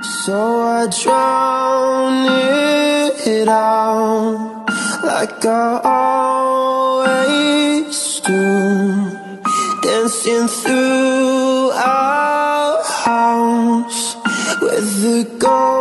So I drown it out like I always do Dancing through our house with the gold.